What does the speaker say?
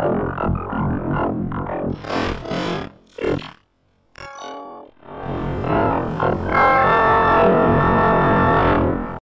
Oh,